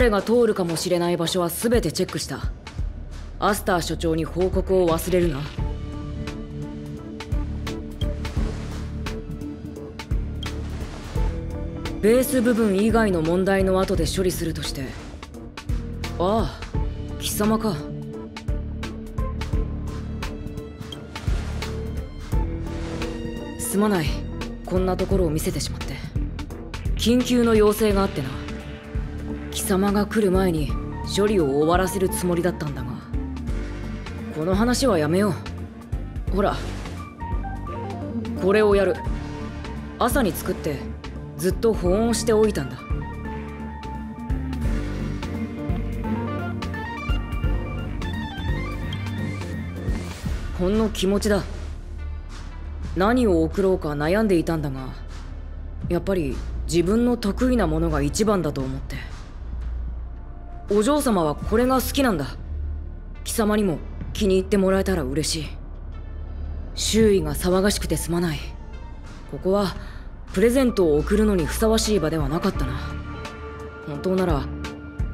彼が通るかもしれない場所は全てチェックした。アスター所長に報告を忘れるな。ベース部分以外の問題の後で処理するとして。ああ貴様か。すまない。こんなところを見せてしまって。緊急の要請があってな。様が来る前に処理を終わらせるつもりだったんだが。この話はやめよう。ほらこれをやる。朝に作ってずっと保温しておいたんだ。ほんの気持ちだ。何を送ろうか悩んでいたんだがやっぱり自分の得意なものが一番だと思って。お嬢様はこれが好きなんだ。貴様にも気に入ってもらえたら嬉しい。周囲が騒がしくてすまない。ここはプレゼントを贈るのにふさわしい場ではなかったな。本当なら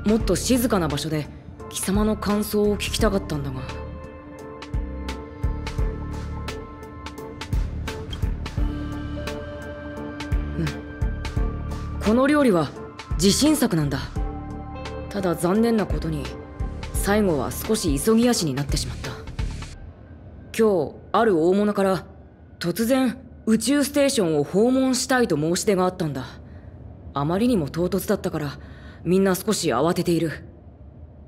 もっと静かな場所で貴様の感想を聞きたかったんだが。うん。この料理は自信作なんだ。ただ残念なことに最後は少し急ぎ足になってしまった。今日ある大物から突然宇宙ステーションを訪問したいと申し出があったんだ。あまりにも唐突だったからみんな少し慌てている。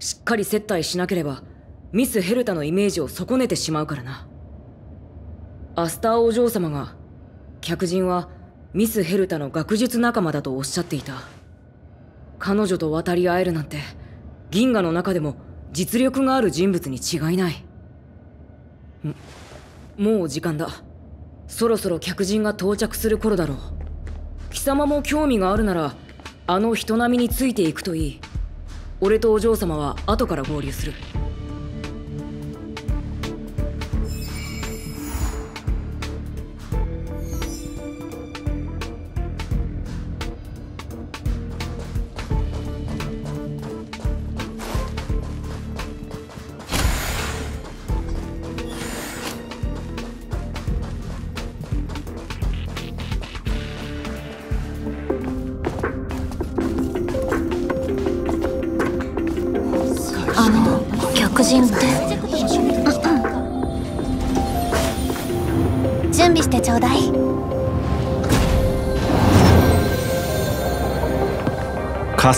しっかり接待しなければミス・ヘルタのイメージを損ねてしまうからな。アスターお嬢様が客人はミス・ヘルタの学術仲間だとおっしゃっていた。彼女と渡り合えるなんて銀河の中でも実力がある人物に違いない。もう時間だ。そろそろ客人が到着する頃だろう。貴様も興味があるならあの人並みについていくといい。俺とお嬢様は後から合流する。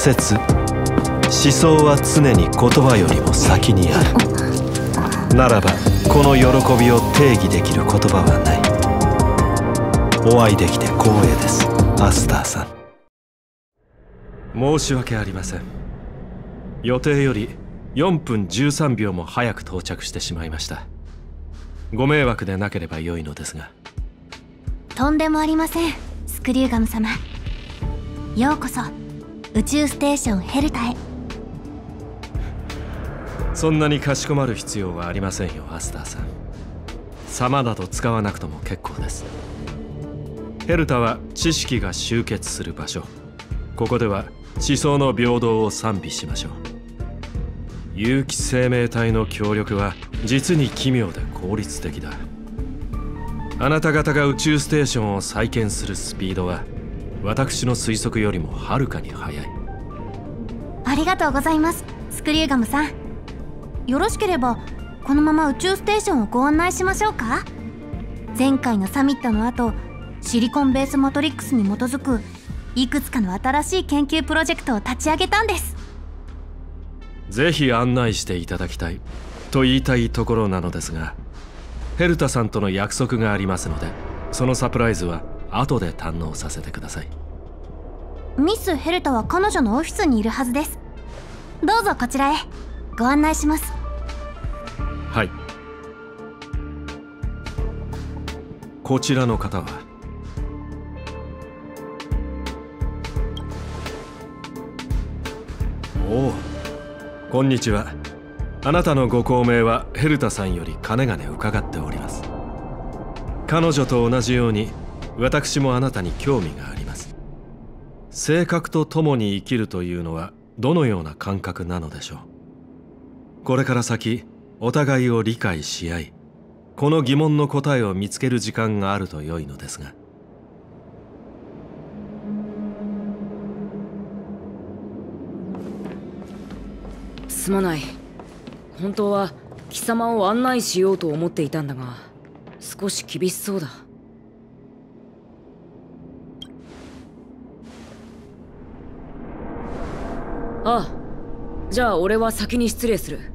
説思想は常に言葉よりも先にある。ならばこの喜びを定義できる言葉はない。お会いできて光栄です。アスターさん。申し訳ありません。予定より4分13秒も早く到着してしまいました。ご迷惑でなければ良いのですが。とんでもありません。スクリューガム様。ようこそ。宇宙ステーションヘルタへ。そんなにかしこまる必要はありませんよアスターさん。様など使わなくとも結構です。ヘルタは知識が集結する場所。ここでは思想の平等を賛美しましょう。有機生命体の協力は実に奇妙で効率的だ。あなた方が宇宙ステーションを再建するスピードは私の推測よりもはるかに速い。ありがとうございます。スクリューガムさん。よろしければこのまま宇宙ステーションをご案内しましょうか？前回のサミットの後シリコンベースマトリックスに基づくいくつかの新しい研究プロジェクトを立ち上げたんです。ぜひ案内していただきたい。と言いたいところなのですがヘルタさんとの約束がありますのでそのサプライズは後で堪能させてください。ミス・ヘルタは彼女のオフィスにいるはずです。どうぞこちらへ。ご案内します。はい。こちらの方は？おおこんにちは。あなたのご高名はヘルタさんよりかねがね伺っております。彼女と同じように私もあなたに興味があります。性格と共に生きるというのはどのような感覚なのでしょう。これから先お互いを理解し合いこの疑問の答えを見つける時間があると良いのですが。すまない。本当は貴様を案内しようと思っていたんだが少し厳しそうだ。ああ。じゃあ俺は先に失礼する。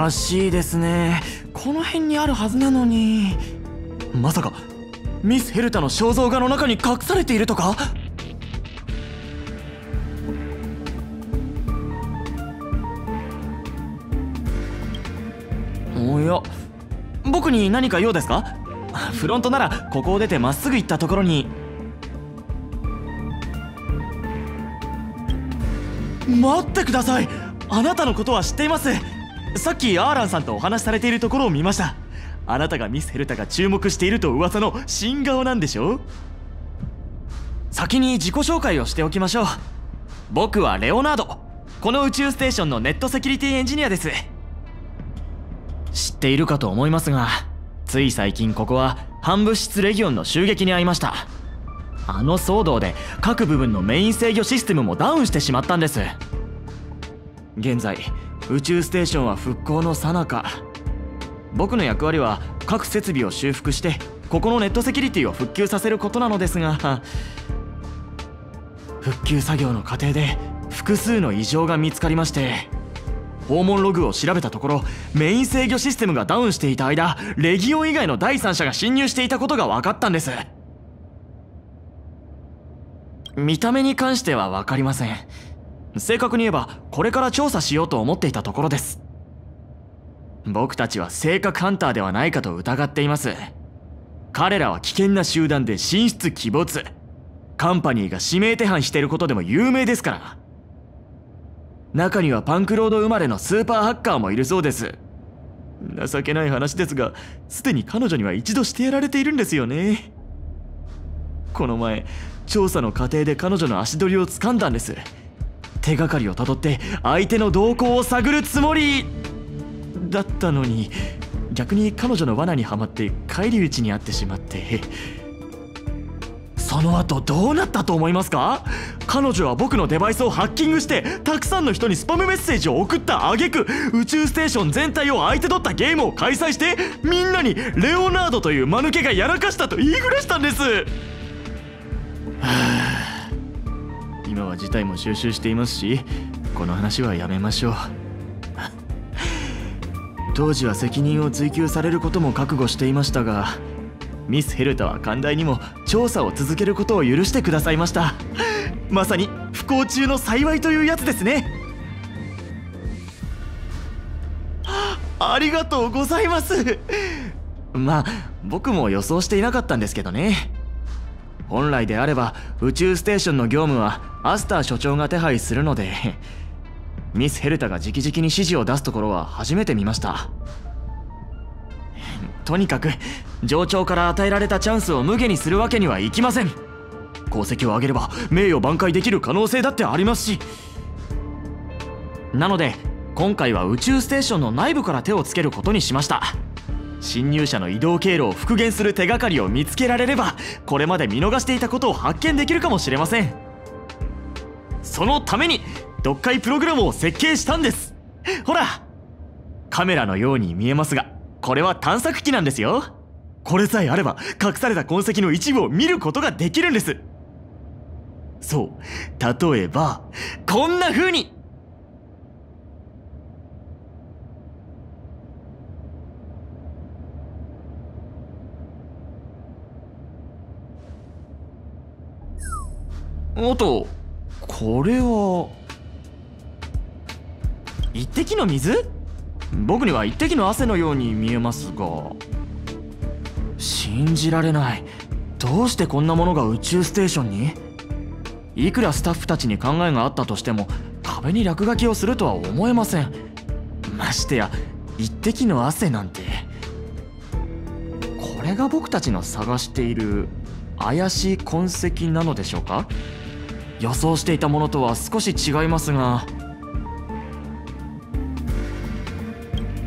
かしいですね。この辺にあるはずなのに。まさかミス・ヘルタの肖像画の中に隠されているとか？おや僕に何か用ですか？フロントならここを出てまっすぐ行ったところに。待ってください。あなたのことは知っています。さっきアーランさんとお話しされているところを見ました。あなたがミス・ヘルタが注目していると噂の新顔なんでしょ先に自己紹介をしておきましょう。僕はレオナード。この宇宙ステーションのネットセキュリティエンジニアです。知っているかと思いますがつい最近ここは反物質レギオンの襲撃に遭いました。あの騒動で各部分のメイン制御システムもダウンしてしまったんです。現在宇宙ステーションは復興の最中。僕の役割は各設備を修復してここのネットセキュリティを復旧させることなのですが。復旧作業の過程で複数の異常が見つかりまして訪問ログを調べたところメイン制御システムがダウンしていた間レギオン以外の第三者が侵入していたことが分かったんです。見た目に関しては分かりません。正確に言えばこれから調査しようと思っていたところです。僕たちは性格ハンターではないかと疑っています。彼らは危険な集団で神出鬼没。カンパニーが指名手配していることでも有名ですから。中にはパンクロード生まれのスーパーハッカーもいるそうです。情けない話ですがすでに彼女には一度してやられているんですよね。この前調査の過程で彼女の足取りを掴んだんです。手がかりをたどって相手の動向を探るつもり。だったのに逆に彼女の罠にはまって返り討ちにあってしまって。その後どうなったと思いますか？彼女は僕のデバイスをハッキングしてたくさんの人にスパムメッセージを送った挙句宇宙ステーション全体を相手取ったゲームを開催してみんなにレオナードという間抜けがやらかしたと言いふらしたんです。はあは事態も収集していますしこの話はやめましょう。当時は責任を追及されることも覚悟していましたがミス・ヘルタは寛大にも調査を続けることを許してくださいました。まさに不幸中の幸いというやつですね。ありがとうございます。まあ僕も予想していなかったんですけどね。本来であれば宇宙ステーションの業務はアスター所長が手配するのでミス・ヘルタが直々に指示を出すところは初めて見ました。とにかく上長から与えられたチャンスを無下にするわけにはいきません。功績を上げれば名誉挽回できる可能性だってありますし。なので今回は宇宙ステーションの内部から手をつけることにしました。侵入者の移動経路を復元する手がかりを見つけられればこれまで見逃していたことを発見できるかもしれません。そのために読解プログラムを設計したんです。ほらカメラのように見えますがこれは探索機なんですよ。これさえあれば隠された痕跡の一部を見ることができるんです。そう例えばこんな風に。おっとこれは一滴の水？僕には一滴の汗のように見えますが信じられない。どうしてこんなものが宇宙ステーションに？いくらスタッフたちに考えがあったとしても壁に落書きをするとは思えません。ましてや一滴の汗なんて。これが僕たちの探している怪しい痕跡なのでしょうか？予想していたものとは少し違いますが。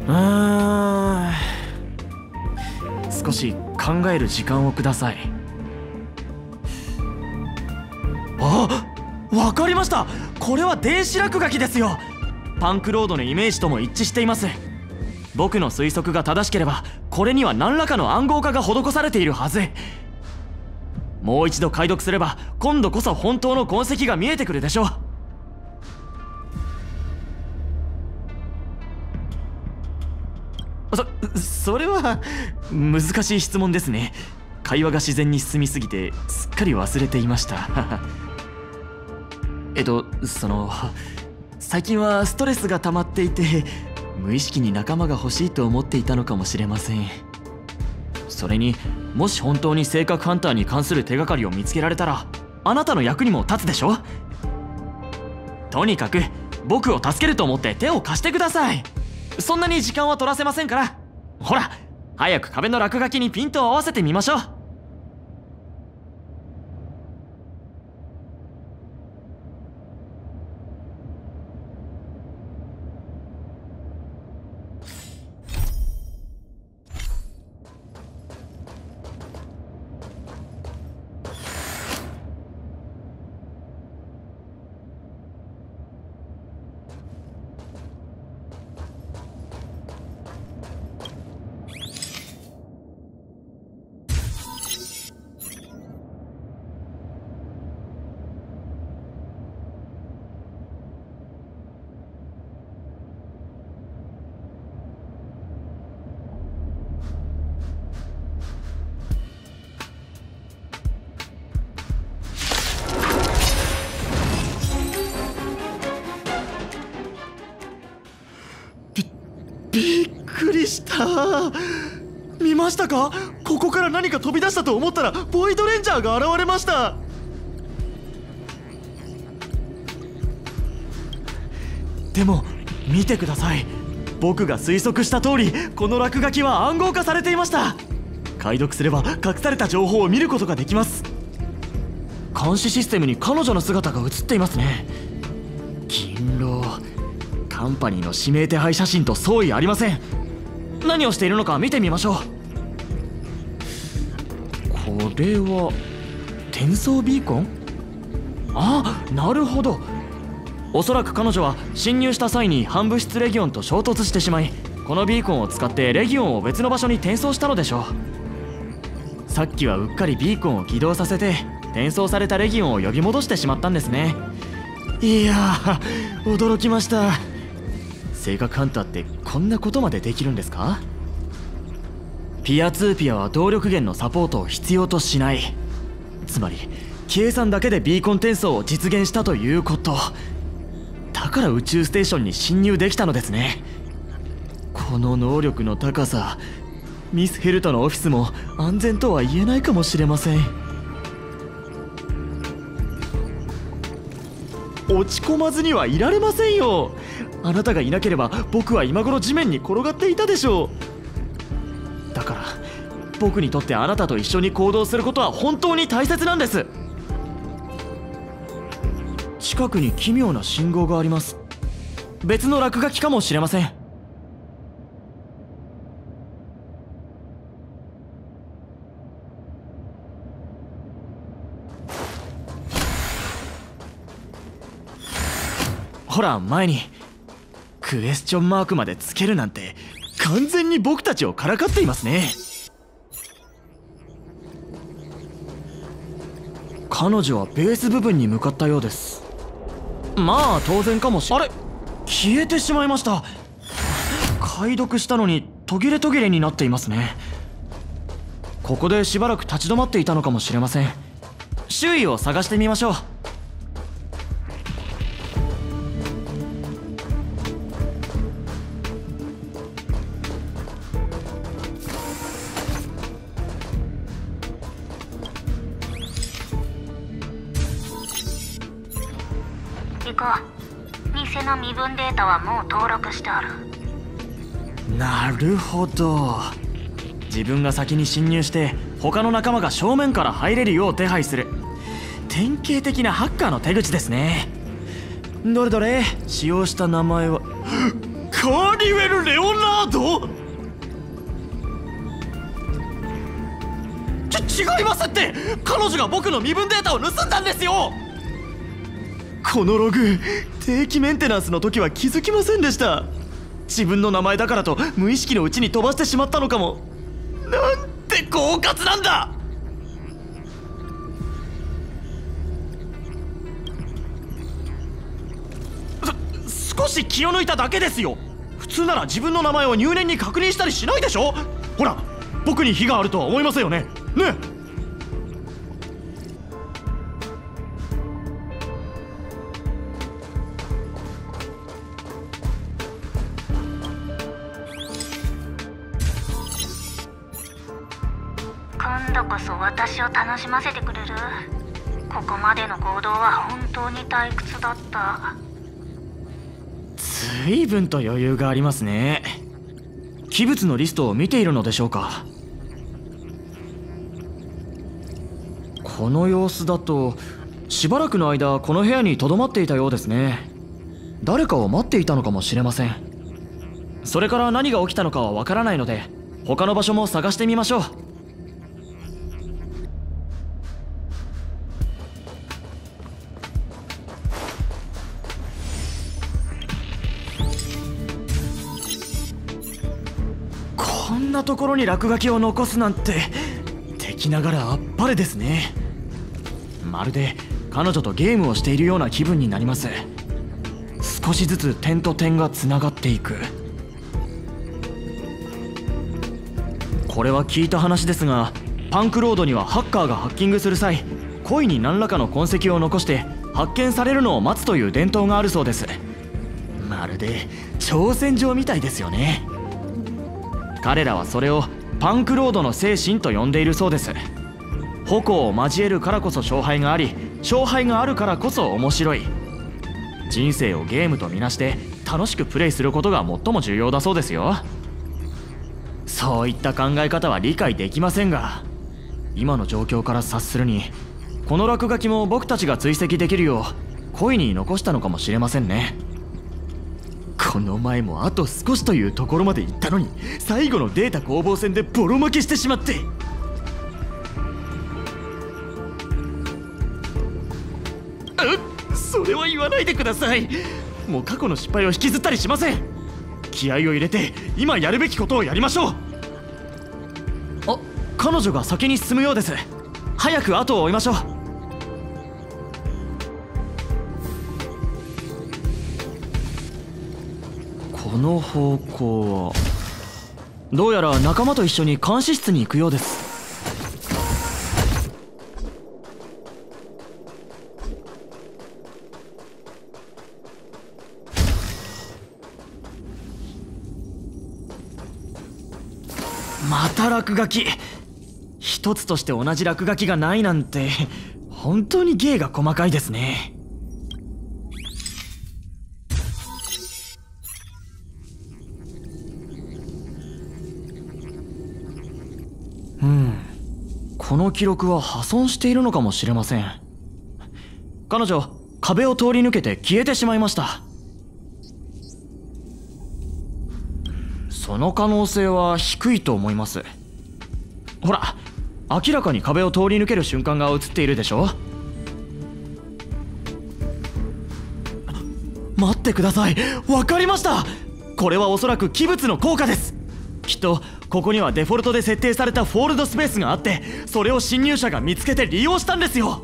うー。ん少し考える時間をください。あわかりました。これは電子落書きですよ。パンクロードのイメージとも一致しています。僕の推測が正しければこれには何らかの暗号化が施されているはず。もう一度解読すれば今度こそ本当の痕跡が見えてくるでしょう。そそれは難しい質問ですね。会話が自然に進みすぎてすっかり忘れていました。えっとその最近はストレスが溜まっていて無意識に仲間が欲しいと思っていたのかもしれません。それにもし本当に性格ハンターに関する手がかりを見つけられたらあなたの役にも立つでしょ？とにかく僕を助けると思って手を貸してください。そんなに時間は取らせませんから。ほら早く壁の落書きにピントを合わせてみましょう。びっくりした。見ましたか？ここから何か飛び出したと思ったらボイドレンジャーが現れました。でも見てください。僕が推測した通りこの落書きは暗号化されていました。解読すれば隠された情報を見ることができます。監視システムに彼女の姿が映っていますね。カンパニーの指名手配写真と相違ありません。何をしているのか見てみましょう。これは転送ビーコン？あなるほど。おそらく彼女は侵入した際に反物質レギオンと衝突してしまいこのビーコンを使ってレギオンを別の場所に転送したのでしょう。さっきはうっかりビーコンを起動させて転送されたレギオンを呼び戻してしまったんですね。いや驚きました。性格ハンターってこんなことまでできるんですか？ピアツーピアは動力源のサポートを必要としない。つまり計算だけでビーコン転送を実現したということ。だから宇宙ステーションに侵入できたのですね。この能力の高さミス・ヘルトのオフィスも安全とは言えないかもしれません。落ち込まずにはいられませんよ。あなたがいなければ僕は今頃地面に転がっていたでしょう。だから僕にとってあなたと一緒に行動することは本当に大切なんです。近くに奇妙な信号があります。別の落書きかもしれません。ほら前に。クエスチョンマークまでつけるなんて完全に僕たちをからかっていますね。彼女はベース部分に向かったようです。まあ当然かもしあれ？消えてしまいました。解読したのに途切れ途切れになっていますね。ここでしばらく立ち止まっていたのかもしれません。周囲を探してみましょうタはもう登録してある。なるほど。自分が先に侵入して他の仲間が正面から入れるよう手配する。典型的なハッカーの手口ですね。どれどれ。使用した名前は。カーリウェル・レオナード？ち違いますって。彼女が僕の身分データを盗んだんですよ。このログ定期メンテナンスの時は気づきませんでした。自分の名前だからと無意識のうちに飛ばしてしまったのかも。なんて狡猾なんだ！少し気を抜いただけですよ。普通なら自分の名前を入念に確認したりしないでしょ？ほら僕に非があるとは思いませんよね。ね今随分と余裕がありますね。器物のリストを見ているのでしょうか。この様子だとしばらくの間この部屋に留まっていたようですね。誰かを待っていたのかもしれません。それから何が起きたのかはわからないので他の場所も探してみましょう。なところに落書きを残すなんて敵ながらあっぱれですね。まるで彼女とゲームをしているような気分になります。少しずつ点と点がつながっていく。これは聞いた話ですがパンクロードにはハッカーがハッキングする際故意に何らかの痕跡を残して発見されるのを待つという伝統があるそうです。まるで挑戦状みたいですよね。彼らはそれをパンクロードの精神と呼んでいるそうです。矛を交えるからこそ勝敗があり勝敗があるからこそ面白い。人生をゲームとみなして楽しくプレイすることが最も重要だそうですよ。そういった考え方は理解できませんが今の状況から察するにこの落書きも僕たちが追跡できるよう故意に残したのかもしれませんね。この前もあと少しというところまで行ったのに最後のデータ攻防戦でボロ負けしてしまって。うっそれは言わないでください。もう過去の失敗を引きずったりしません。気合を入れて今やるべきことをやりましょう。あ彼女が先に進むようです。早く後を追いましょう。の方向は。どうやら仲間と一緒に監視室に行くようです。また落書き。一つとして同じ落書きがないなんて本当に芸が細かいですね。うん。この記録は破損しているのかもしれません。彼女壁を通り抜けて消えてしまいました。その可能性は低いと思います。ほら明らかに壁を通り抜ける瞬間が映っているでしょ？待ってください。わかりました。これはおそらく器物の効果です。きっとここにはデフォルトで設定されたフォールドスペースがあってそれを侵入者が見つけて利用したんですよ。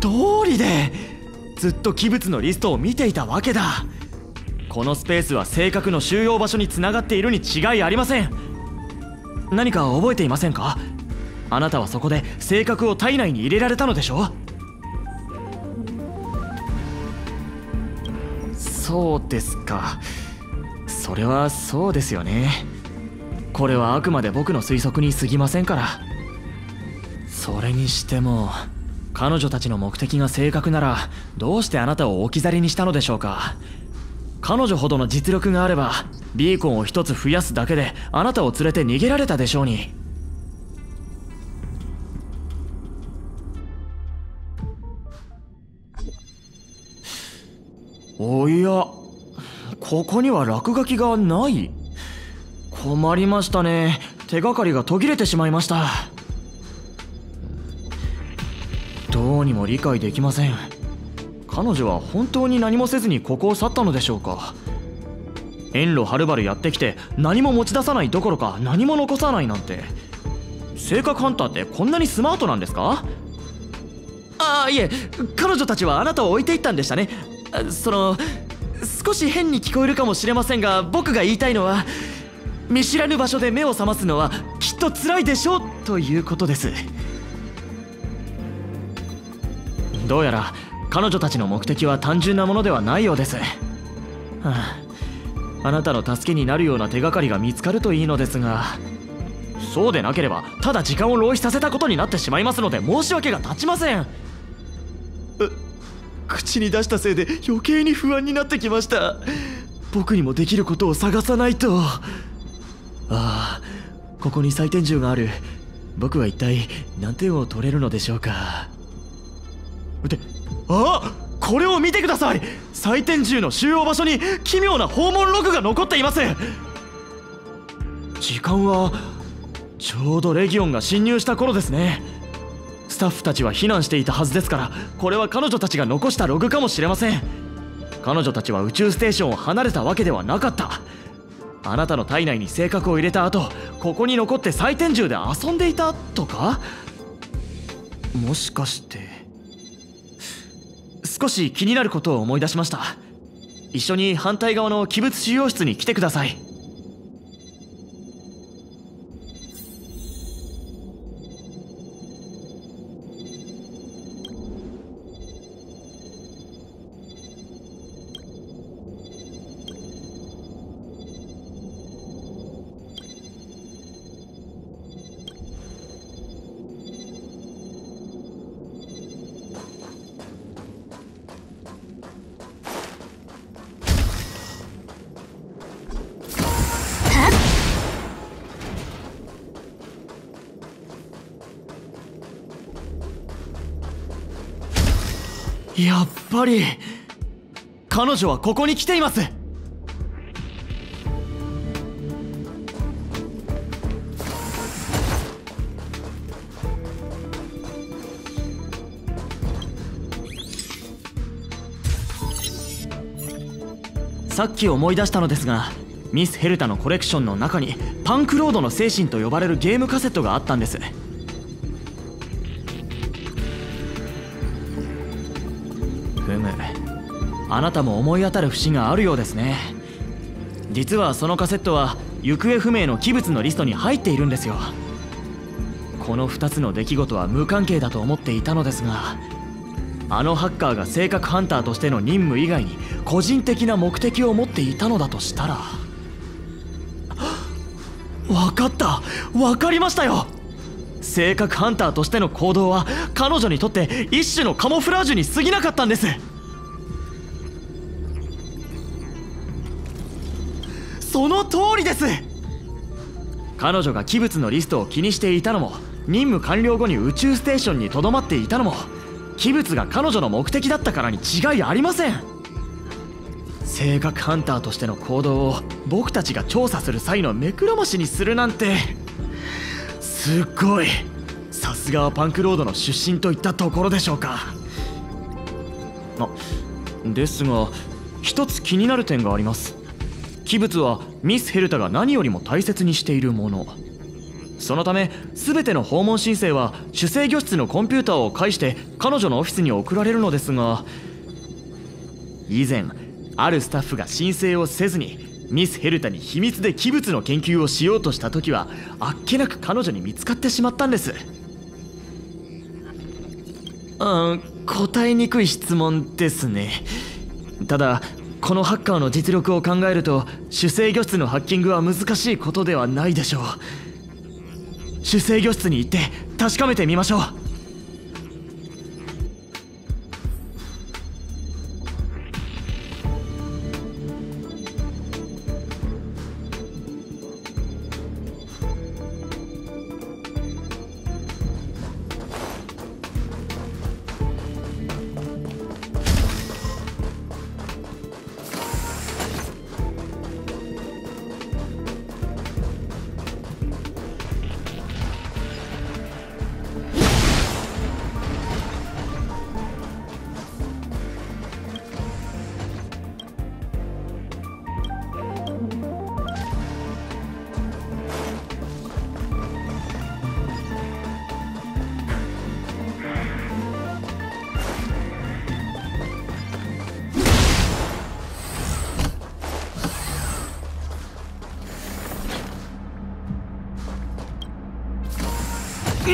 通りでずっと器物のリストを見ていたわけだ。このスペースは性格の収容場所につながっているに違いありません。何か覚えていませんか？あなたはそこで性格を体内に入れられたのでしょう？そうですか。それはそうですよね。これはあくまで僕の推測に過ぎませんから。それにしても彼女たちの目的が正確ならどうしてあなたを置き去りにしたのでしょうか。彼女ほどの実力があればビーコンを一つ増やすだけであなたを連れて逃げられたでしょうに。おやここには落書きがない。困りましたね。手がかりが途切れてしまいました。どうにも理解できません。彼女は本当に何もせずにここを去ったのでしょうか。遠路はるばるやってきて何も持ち出さないどころか何も残さないなんて。性格ハンターってこんなにスマートなんですか？ああいえ彼女たちはあなたを置いていったんでしたね。その少し変に聞こえるかもしれませんが僕が言いたいのは見知らぬ場所で目を覚ますのはきっと辛いでしょうということです。どうやら彼女たちの目的は単純なものではないようです、はあ、あなたの助けになるような手がかりが見つかるといいのですが。そうでなければただ時間を浪費させたことになってしまいますので申し訳が立ちません。口に出したせいで余計に不安になってきました。僕にもできることを探さないと。ああここに採点銃がある。僕は一体何点を取れるのでしょうか。であこれを見てください。採点銃の収容場所に奇妙な訪問ログが残っています。時間はちょうどレギオンが侵入した頃ですね。スタッフたちは避難していたはずですからこれは彼女たちが残したログかもしれません。彼女たちは宇宙ステーションを離れたわけではなかった。あなたの体内に性格を入れた後ここに残って採点銃で遊んでいたとか？もしかして。少し気になることを思い出しました。一緒に反対側の器物収容室に来てください。ぱり彼女はここに来ています。さっき思い出したのですがミス・ヘルタのコレクションの中にパンクロードの精神と呼ばれるゲームカセットがあったんです。ふむあなたも思い当たる節があるようですね。実はそのカセットは行方不明の器物のリストに入っているんですよ。この2つの出来事は無関係だと思っていたのですがあのハッカーが性格ハンターとしての任務以外に個人的な目的を持っていたのだとしたら。分かった。分かりましたよ。性格ハンターとしての行動は彼女にとって一種のカモフラージュに過ぎなかったんです。その通りです。彼女が器物のリストを気にしていたのも任務完了後に宇宙ステーションにとどまっていたのも器物が彼女の目的だったからに違いありません。性格ハンターとしての行動を僕たちが調査する際の目くらましにするなんて。すっごい。さすがはパンクロードの出身といったところでしょうか。あですが一つ気になる点があります。器物はミス・ヘルタが何よりも大切にしているもの。そのため全ての訪問申請は主制御室のコンピューターを介して彼女のオフィスに送られるのですが以前あるスタッフが申請をせずにミス・ヘルタに秘密で器物の研究をしようとした時はあっけなく彼女に見つかってしまったんです。うん答えにくい質問ですね。ただこのハッカーの実力を考えると主制御室のハッキングは難しいことではないでしょう。主制御室に行って確かめてみましょう。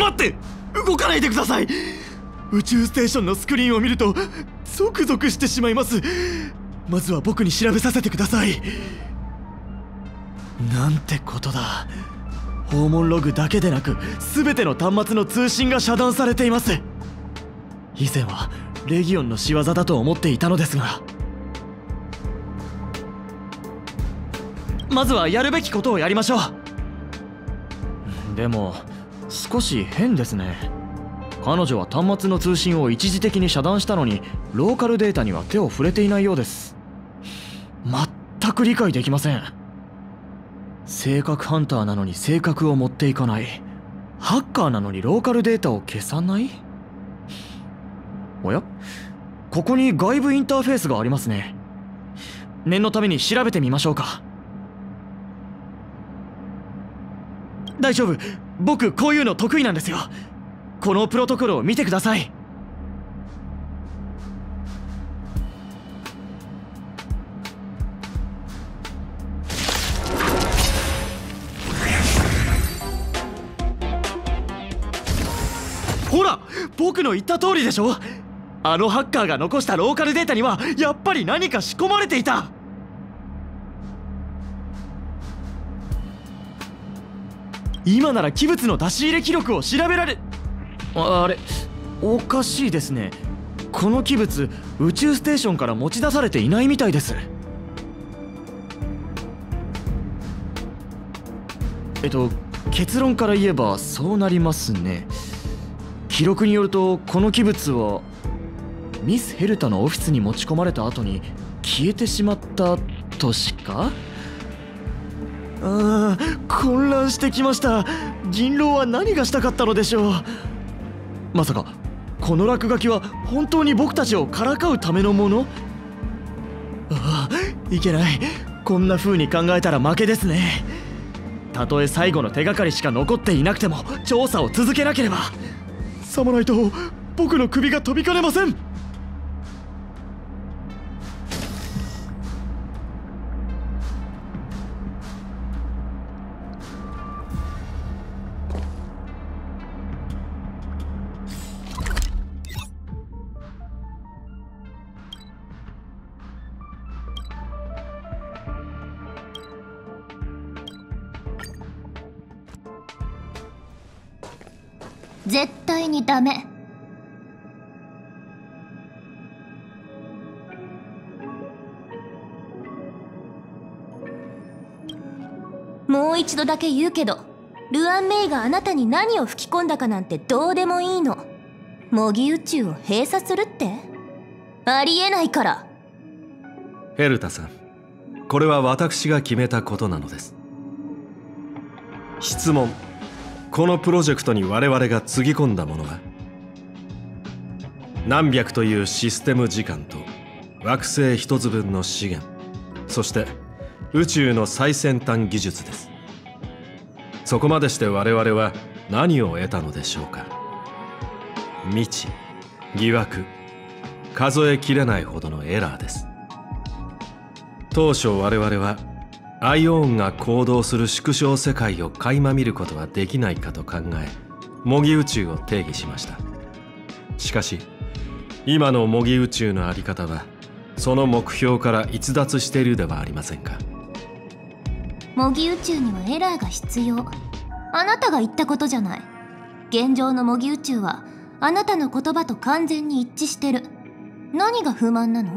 待って動かないでください。宇宙ステーションのスクリーンを見るとゾクゾクしてしまいます。まずは僕に調べさせてください。なんてことだ。訪問ログだけでなく全ての端末の通信が遮断されています。以前はレギオンの仕業だと思っていたのですが。まずはやるべきことをやりましょう。でも少し変ですね。彼女は端末の通信を一時的に遮断したのにローカルデータには手を触れていないようです。全く理解できません。性格ハンターなのに性格を持っていかない。ハッカーなのにローカルデータを消さない？おや？ここに外部インターフェースがありますね。念のために調べてみましょうか。大丈夫。僕こういうの得意なんですよ。このプロトコルを見てください。ほら僕の言った通りでしょ。あのハッカーが残したローカルデータにはやっぱり何か仕込まれていた。今なら器物の出し入れ記録を調べられああれおかしいですね。この器物宇宙ステーションから持ち出されていないみたいです。えっと結論から言えばそうなりますね。記録によるとこの器物はミス・ヘルタのオフィスに持ち込まれた後に消えてしまったとしか？ああ混乱してきました。銀狼は何がしたかったのでしょう。まさかこの落書きは本当に僕たちをからかうためのもの？ああいけない。こんな風に考えたら負けですね。たとえ最後の手がかりしか残っていなくても調査を続けなければ。さもないと僕の首が飛びかねません。ダメ。もう一度だけ言うけどルアン・メイがあなたに何を吹き込んだかなんてどうでもいいの。模擬宇宙を閉鎖するって？ありえないから。ヘルタさんこれは私が決めたことなのです。質問。このプロジェクトに我々がつぎ込んだものは何百というシステム時間と惑星一つ分の資源そして宇宙の最先端技術です。そこまでして我々は何を得たのでしょうか。未知疑惑数えきれないほどのエラーです。当初我々はアイオーンが行動する縮小世界を垣間見ることはできないかと考え模擬宇宙を定義しました。しかし今の模擬宇宙のあり方はその目標から逸脱しているではありませんか。模擬宇宙にはエラーが必要。あなたが言ったことじゃない。現状の模擬宇宙はあなたの言葉と完全に一致してる。何が不満なの？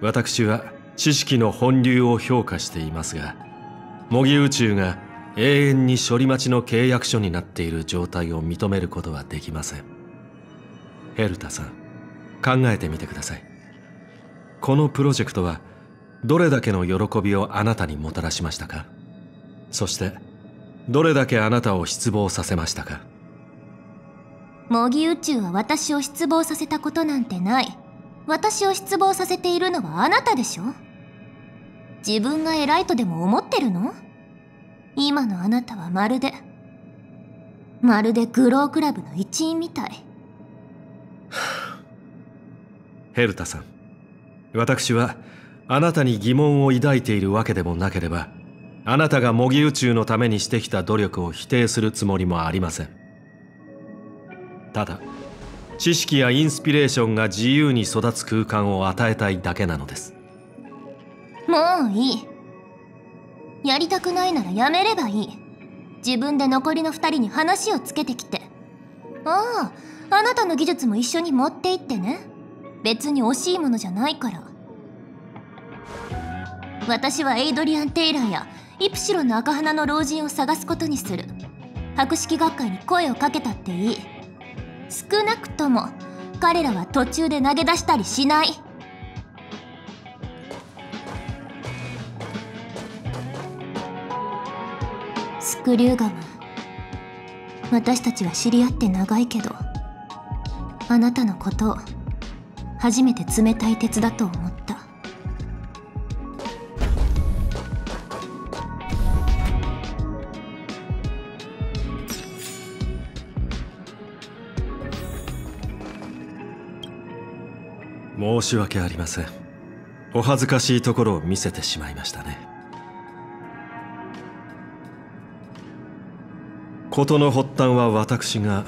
私は知識の本流を評価していますが模擬宇宙が永遠に処理待ちの契約書になっている状態を認めることはできません。ヘルタさん考えてみてください。このプロジェクトはどれだけの喜びをあなたにもたらしましたか？そしてどれだけあなたを失望させましたか？模擬宇宙は私を失望させたことなんてない。私を失望させているのはあなたでしょ？自分が偉いとでも思ってるの？今のあなたはまるでまるでグロークラブの一員みたい。ヘルタさん私はあなたに疑問を抱いているわけでもなければあなたが模擬宇宙のためにしてきた努力を否定するつもりもありません。ただ知識やインスピレーションが自由に育つ空間を与えたいだけなのです。もういい。やりたくないならやめればいい。自分で残りの2人に話をつけてきて。あああなたの技術も一緒に持って行ってね。別に惜しいものじゃないから。私はエイドリアン・テイラーやイプシロンの赤鼻の老人を探すことにする。博識学会に声をかけたっていい。少なくとも彼らは途中で投げ出したりしない。スクリューガム。私たちは知り合って長いけどあなたのことを初めて冷たい鉄だと思った。申し訳ありません。お恥ずかしいところを見せてしまいましたね。事の発端は私が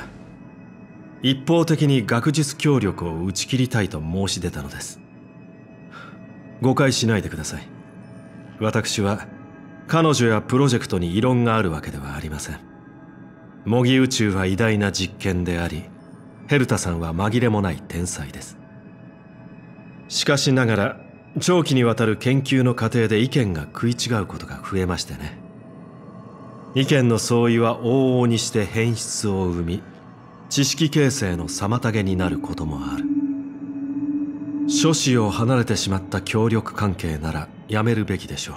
一方的に学術協力を打ち切りたいと申し出たのです。誤解しないでください。私は彼女やプロジェクトに異論があるわけではありません。模擬宇宙は偉大な実験でありヘルタさんは紛れもない天才です。しかしながら長期にわたる研究の過程で意見が食い違うことが増えましてね。意見の相違は往々にして変質を生み知識形成の妨げになることもある。諸子を離れてしまった協力関係ならやめるべきでしょう。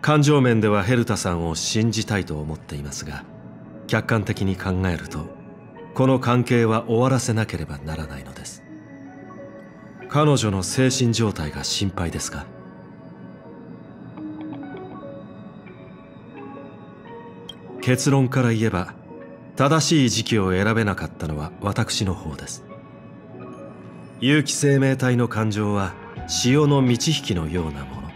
感情面ではヘルタさんを信じたいと思っていますが客観的に考えるとこの関係は終わらせなければならないのです。彼女の精神状態が心配ですか？結論から言えば正しい時期を選べなかったのは私の方です。有機生命体の感情は潮の満ち引きのようなもの。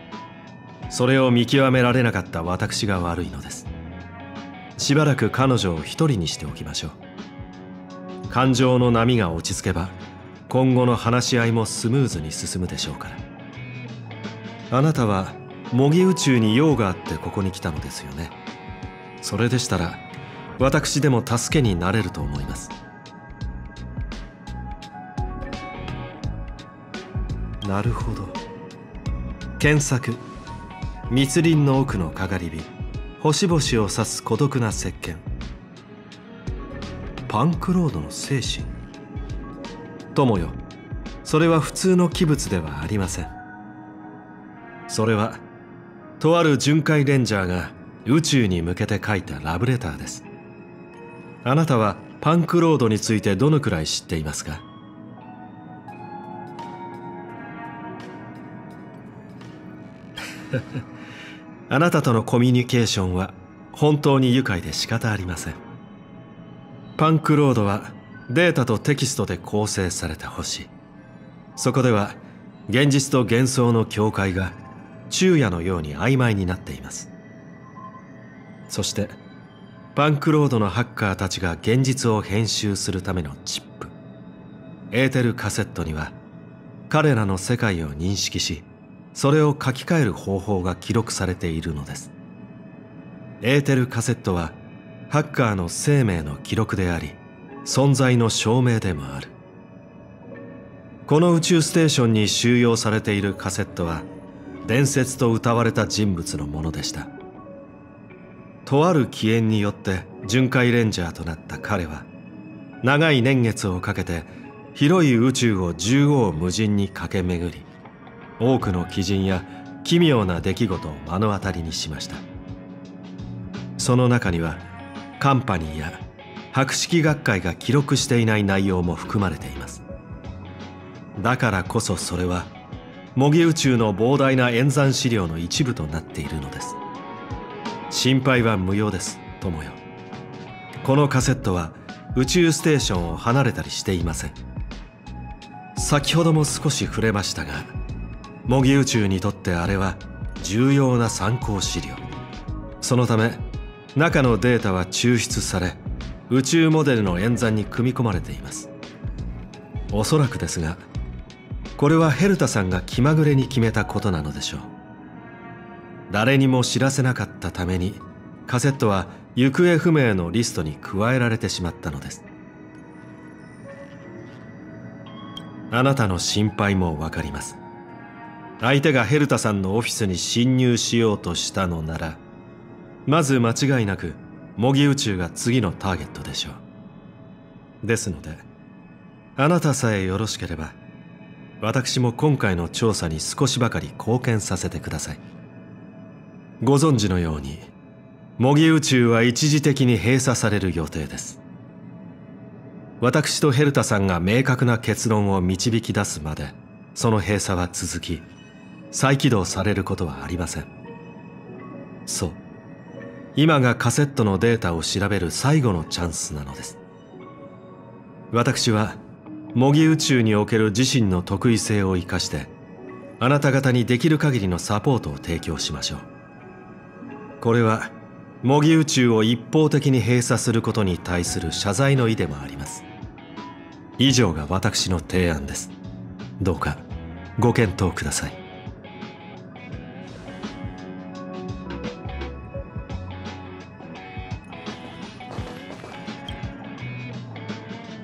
それを見極められなかった私が悪いのです。しばらく彼女を一人にしておきましょう。感情の波が落ち着けば今後の話し合いもスムーズに進むでしょうから。あなたは模擬宇宙に用があってここに来たのですよね。それでしたら私でも助けになれると思います。なるほど。検索。密林の奥のかがり火。星々を指す孤独な石鹸。パンクロードの精神。友よ。それは普通の器物ではありません。それはとある巡回レンジャーが宇宙に向けて書いたラブレターです。あなたはパンクロードについてどのくらい知っていますか？あなたとのコミュニケーションは本当に愉快で仕方ありません。パンクロードはデータとテキストで構成された星そこでは現実と幻想の境界が昼夜のように曖昧になっています。そしてパンクロードのハッカーたちが現実を編集するためのチップ。エーテルカセットには彼らの世界を認識しそれを書き換える方法が記録されているのです。エーテルカセットはハッカーの生命の記録であり存在の証明でもある。この宇宙ステーションに収容されているカセットは伝説と謳われた人物のものでした。とある起源によって巡回レンジャーとなった彼は長い年月をかけて広い宇宙を縦横無尽に駆け巡り多くの奇人や奇妙な出来事を目の当たりにしました。その中にはカンパニーや博識学会が記録していない内容も含まれています。だからこそそれは模擬宇宙の膨大な演算資料の一部となっているのです。心配は無用です友よ。このカセットは宇宙ステーションを離れたりしていません。先ほども少し触れましたが模擬宇宙にとってあれは重要な参考資料。そのため中のデータは抽出され宇宙モデルの演算に組み込まれています。おそらくですがこれはヘルタさんが気まぐれに決めたことなのでしょう。誰にも知らせなかったためにカセットは行方不明のリストに加えられてしまったのです。あなたの心配もわかります。相手がヘルタさんのオフィスに侵入しようとしたのならまず間違いなく模擬宇宙が次のターゲットでしょう。ですのであなたさえよろしければ私も今回の調査に少しばかり貢献させてください。ご存知のように模擬宇宙は一時的に閉鎖される予定です。私とヘルタさんが明確な結論を導き出すまでその閉鎖は続き再起動されることはありません。そう。今がカセットのデータを調べる最後のチャンスなのです。私は模擬宇宙における自身の得意性を生かしてあなた方にできる限りのサポートを提供しましょう。これは模擬宇宙を一方的に閉鎖することに対する謝罪の意でもあります。以上が私の提案です。どうかご検討ください。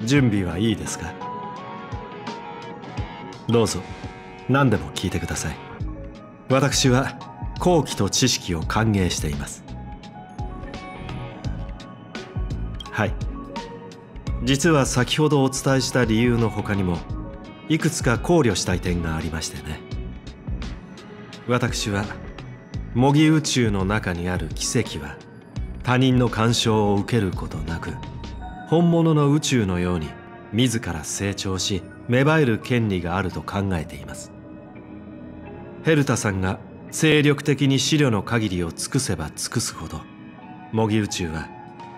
準備はいいですか？どうぞ。何でも聞いてください。私は好奇と知識を歓迎しています。はい。実は先ほどお伝えした理由の他にもいくつか考慮したい点がありましてね。私は模擬宇宙の中にある奇跡は他人の干渉を受けることなく本物の宇宙のように自ら成長し芽生える権利があると考えています。ヘルタさんが精力的に資料の限りを尽くせば尽くすほど模擬宇宙は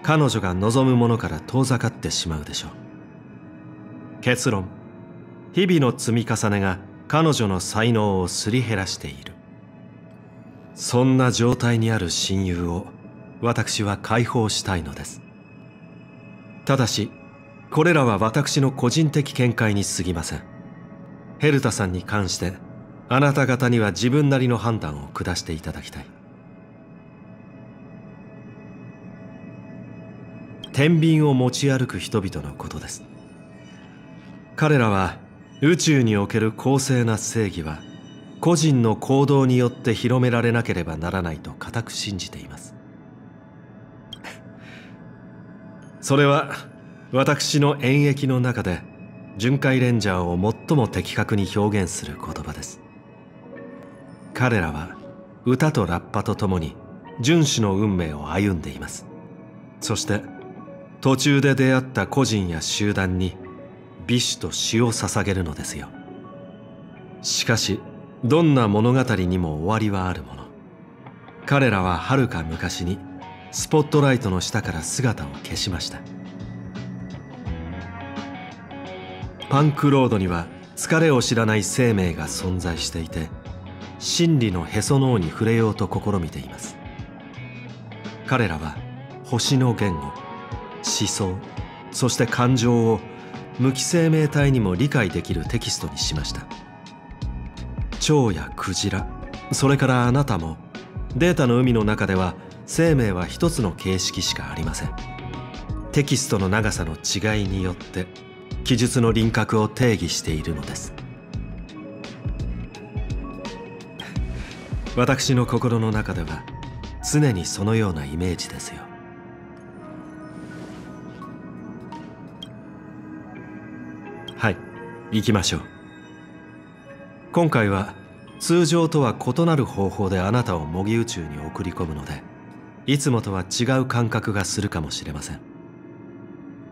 彼女が望むものから遠ざかってしまうでしょう。結論。日々の積み重ねが彼女の才能をすり減らしている。そんな状態にある親友を私は解放したいのです。ただしこれらは私の個人的見解に過ぎません。ヘルタさんに関してあなた方には自分なりの判断を下していただきたい。天秤を持ち歩く人々のことです。彼らは宇宙における公正な正義は個人の行動によって広められなければならないと固く信じています。それは私の演繹の中で巡回レンジャーを最も的確に表現する言葉です。彼らは歌とラッパとともに遵守の運命を歩んでいます。そして途中で出会った個人や集団に美酒と詩を捧げるのですよ。しかしどんな物語にも終わりはあるもの。彼らははるか昔にスポットライトの下から姿を消しました。パンクロードには疲れを知らない生命が存在していて真理のへその緒に触れようと試みています。彼らは星の言語思想そして感情を無機生命体にも理解できるテキストにしました。蝶やクジラそれからあなたもデータの海の中では生命は一つの形式しかありません。テキストの長さの違いによって記述の輪郭を定義しているのです。私の心の中では常にそのようなイメージですよ。はい行きましょう。今回は通常とは異なる方法であなたを模擬宇宙に送り込むのでいつもとは違う感覚がするかもしれません。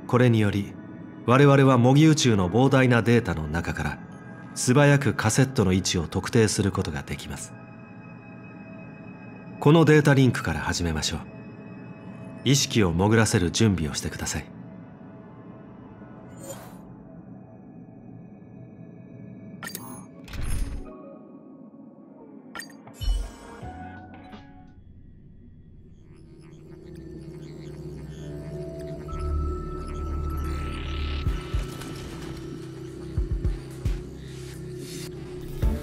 これにより我々は模擬宇宙の膨大なデータの中から素早くカセットの位置を特定することができます。このデータリンクから始めましょう。意識を潜らせる準備をしてください。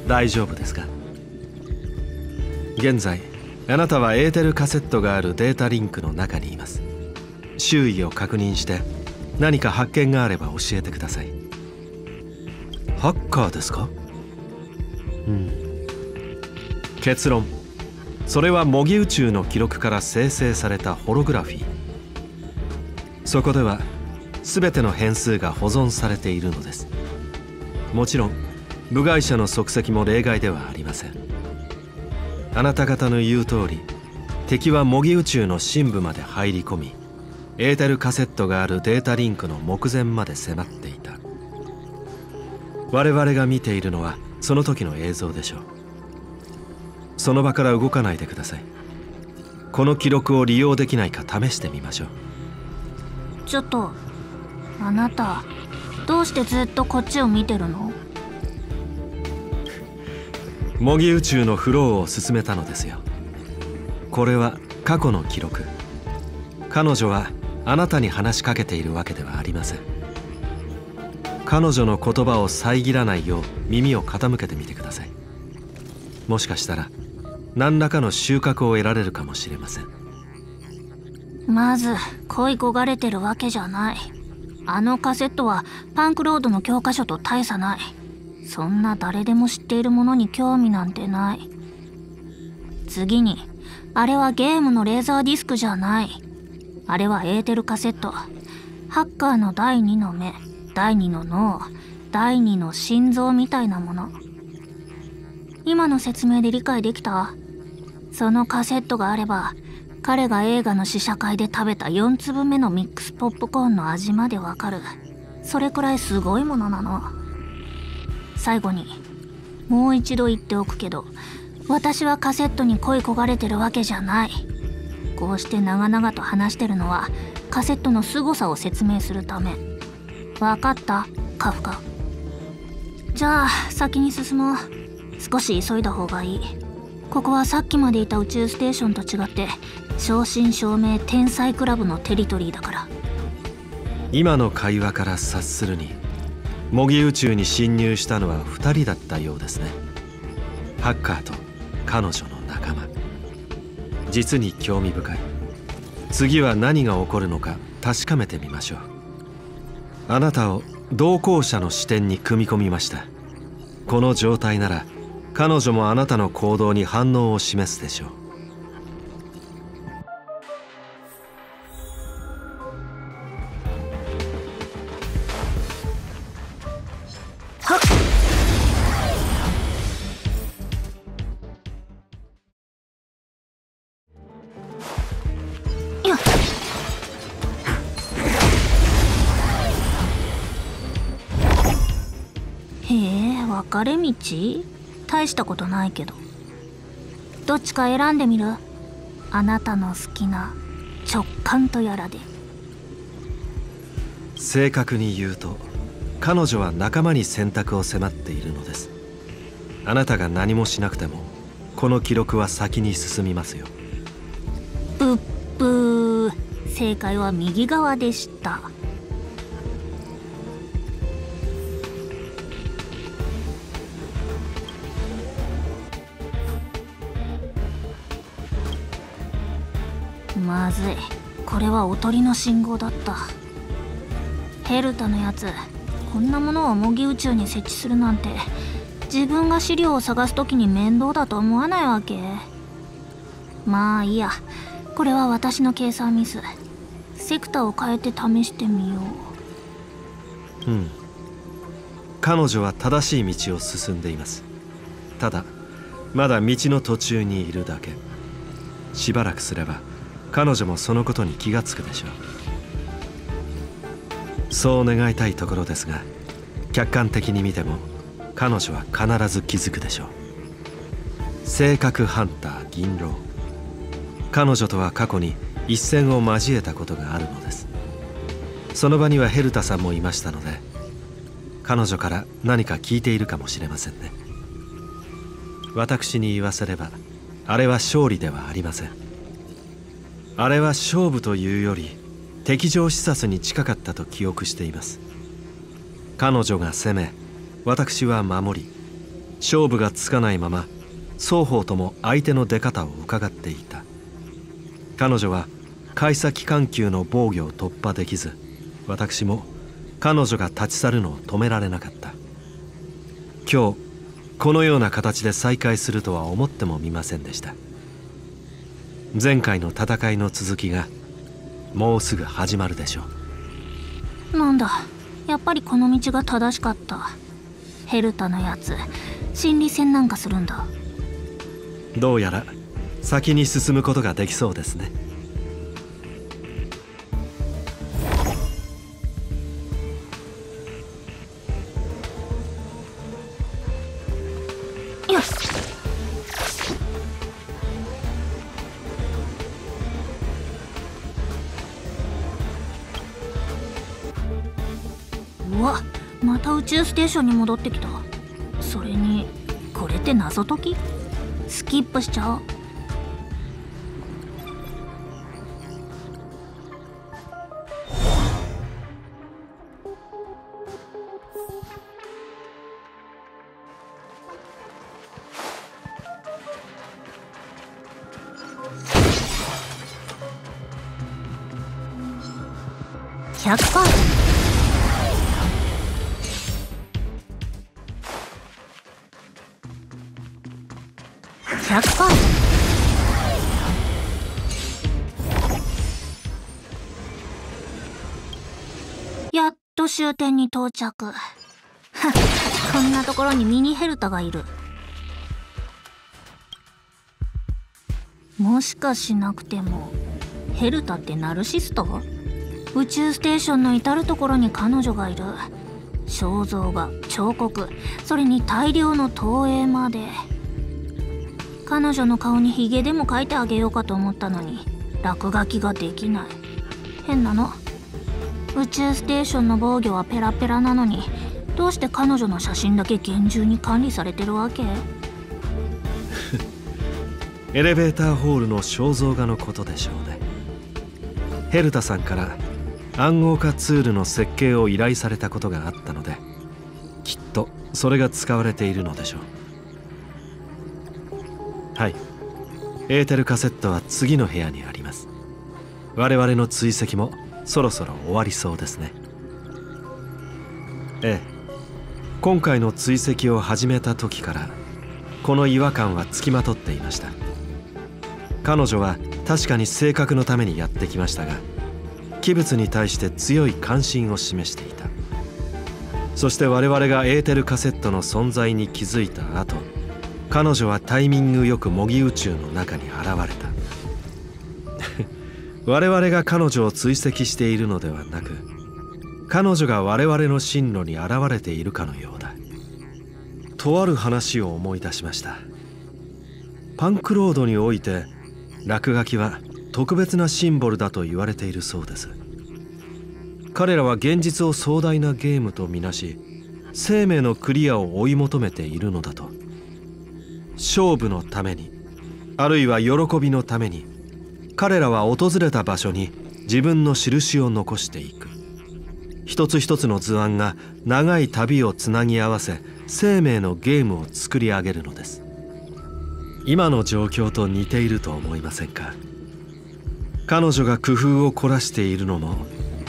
大丈夫ですか？現在あなたはエーテルカセットがあるデータリンクの中にいます。周囲を確認して何か発見があれば教えてください。ハッカーですか？うん。結論。それは模擬宇宙の記録から生成されたホログラフィー。そこでは全ての変数が保存されているのです。もちろん部外者の足跡も例外ではありません。あなた方の言う通り敵は模擬宇宙の深部まで入り込みエーテルカセットがあるデータリンクの目前まで迫っていた。我々が見ているのはその時の映像でしょう。その場から動かないでください。この記録を利用できないか試してみましょう。ちょっとあなたどうしてずっとこっちを見てるの？模擬宇宙のフローを進めたのですよ。これは過去の記録。彼女はあなたに話しかけているわけではありません。彼女の言葉を遮らないよう耳を傾けてみてください。もしかしたら何らかの収穫を得られるかもしれません。まず恋焦がれてるわけじゃない。あのカセットはパンクロードの教科書と大差ない。そんな誰でも知っているものに興味なんてない。次にあれはゲームのレーザーディスクじゃない。あれはエーテルカセット。ハッカーの第二の目第二の脳第二の心臓みたいなもの。今の説明で理解できた？そのカセットがあれば彼が映画の試写会で食べた4粒目のミックスポップコーンの味までわかる。それくらいすごいものなの。最後にもう一度言っておくけど私はカセットに恋焦がれてるわけじゃない。こうして長々と話してるのはカセットの凄さを説明するため。分かった？カフカ。じゃあ先に進もう。少し急いだ方がいい。ここはさっきまでいた宇宙ステーションと違って正真正銘天才クラブのテリトリーだから。今の会話から察するに模擬宇宙に侵入したのは2人だったようですね。ハッカーと彼女の仲間。実に興味深い。次は何が起こるのか確かめてみましょう。あなたを同行者の視点に組み込みました。この状態なら彼女もあなたの行動に反応を示すでしょう。かれ道大したことないけど。どっちか選んでみる？あなたの好きな直感とやらで。正確に言うと彼女は仲間に選択を迫っているのです。あなたが何もしなくてもこの記録は先に進みますよ。ブッブー。正解は右側でしたまずい。これはおとりの信号だった。ヘルタのやつ。こんなものを模擬宇宙に設置するなんて。自分が資料を探す時に面倒だと思わないわけ。まあいいや。これは私の計算ミス。セクターを変えて試してみよう。うん。彼女は正しい道を進んでいます。ただまだ道の途中にいるだけ。しばらくすれば彼女もそのことに気がつくでしょう。そう願いたいところですが客観的に見ても彼女は必ず気づくでしょう。性格ハンター銀狼。彼女とは過去に一戦を交えたことがあるのです。その場にはヘルタさんもいましたので彼女から何か聞いているかもしれませんね。私に言わせればあれは勝利ではありません。あれは勝負というより敵情視察に近かったと記憶しています。彼女が攻め私は守り勝負がつかないまま双方とも相手の出方を伺っていた。彼女は開先緩急の防御を突破できず私も彼女が立ち去るのを止められなかった。今日このような形で再会するとは思ってもみませんでした。前回の戦いの続きがもうすぐ始まるでしょう。なんだ。やっぱりこの道が正しかった。ヘルタのやつ。心理戦なんかするんだ。どうやら先に進むことができそうですねテーションに戻ってきた。それにこれって謎解き？スキップしちゃう。と終点に到着。こんなところにミニヘルタがいる。もしかしなくても、ヘルタってナルシスト？宇宙ステーションの至る所に彼女がいる。肖像画、彫刻、それに大量の投影まで。彼女の顔にヒゲでも描いてあげようかと思ったのに落書きができない変なの宇宙ステーションの防御はペラペラなのにどうして彼女の写真だけ厳重に管理されてるわけ？エレベーターホールの肖像画のことでしょうね。ヘルタさんから暗号化ツールの設計を依頼されたことがあったのできっとそれが使われているのでしょう。はい。エーテルカセットは次の部屋にあります。我々の追跡もそろそろ終わりそうですね。ええ。今回の追跡を始めた時からこの違和感はつきまとっていました。彼女は確かに性格のためにやってきましたが器物に対して強い関心を示していた。そして我々がエーテルカセットの存在に気づいた後彼女はタイミングよく模擬宇宙の中に現れた。我々が彼女を追跡しているのではなく彼女が我々の進路に現れているかのようだ。とある話を思い出しました。パンクロードにおいて落書きは特別なシンボルだと言われているそうです。彼らは現実を壮大なゲームとみなし生命のクリアを追い求めているのだと。勝負のためにあるいは喜びのために彼らは訪れた場所に自分の印を残していく。一つ一つの図案が長い旅をつなぎ合わせ生命のゲームを作り上げるのです。今の状況と似ていると思いませんか？彼女が工夫を凝らしているのも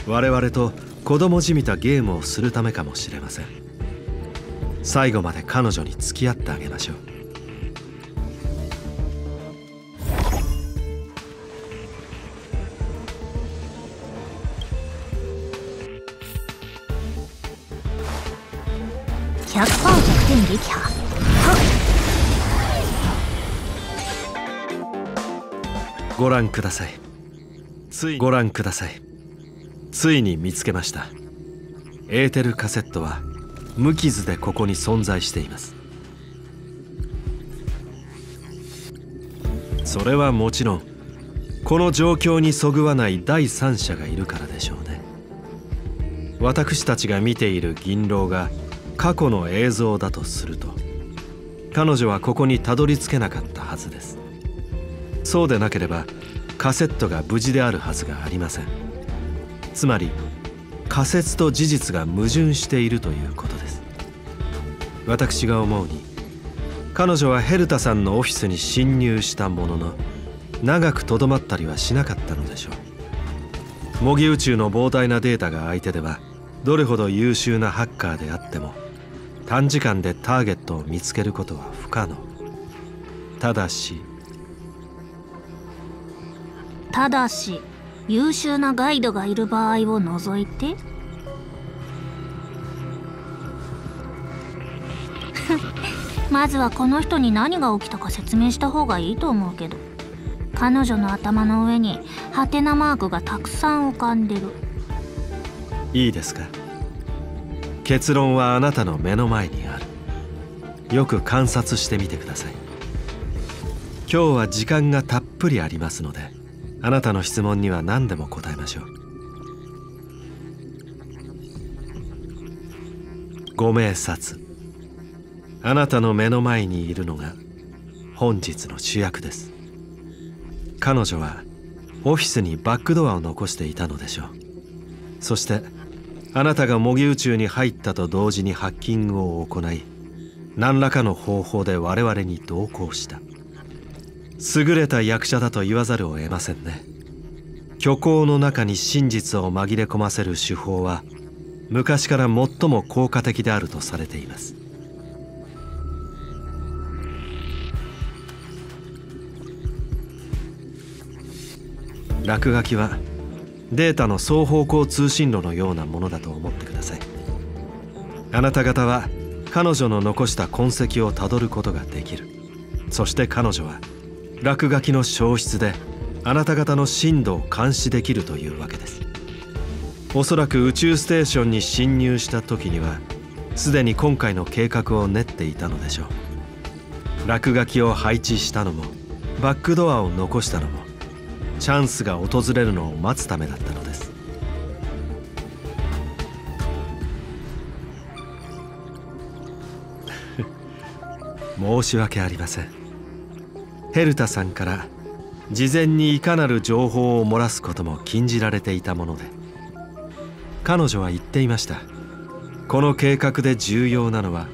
我々と子供じみたゲームをするためかもしれません。最後まで彼女に付き合ってあげましょう。ご覧ください。ついご覧ください。ついに見つけました。エーテルカセットは無傷でここに存在しています。それはもちろんこの状況にそぐわない第三者がいるからでしょうね。私たちが見ている銀狼が過去の映像だとすると彼女はここにたどり着けなかったはずです。そうでなければカセットが無事であるはずがありません。つまり仮説と事実が矛盾しているということです。私が思うに彼女はヘルタさんのオフィスに侵入したものの長くとどまったりはしなかったのでしょう。模擬宇宙の膨大なデータが相手ではどれほど優秀なハッカーであっても短時間でターゲットを見つけることは不可能。ただしただし優秀なガイドがいる場合を除いて まずはこの人に何が起きたか説明した方がいいと思うけど。彼女の頭の上にハテナマークがたくさん浮かんでる。いいですか。結論はあなたの目の前にある。よく観察してみてください。今日は時間がたっぷりありますので。あなたの質問には何でも答えましょう。ご明察。あなたの目の前にいるのが本日の主役です。彼女はオフィスにバックドアを残していたのでしょう。そしてあなたが模擬宇宙に入ったと同時にハッキングを行い何らかの方法で我々に同行した。優れた役者だと言わざるを得ませんね。虚構の中に真実を紛れ込ませる手法は昔から最も効果的であるとされています。落書きはデータの双方向通信路のようなものだと思ってください。あなた方は彼女の残した痕跡をたどることができる。そして彼女は落書きの消失であなた方の進路を監視できるというわけです。おそらく宇宙ステーションに侵入した時にはすでに今回の計画を練っていたのでしょう。落書きを配置したのもバックドアを残したのもチャンスが訪れるのを待つためだったのです。申し訳ありません。ヘルタさんから事前にいかなる情報を漏らすことも禁じられていたもので彼女は言っていました。この計画で重要なのは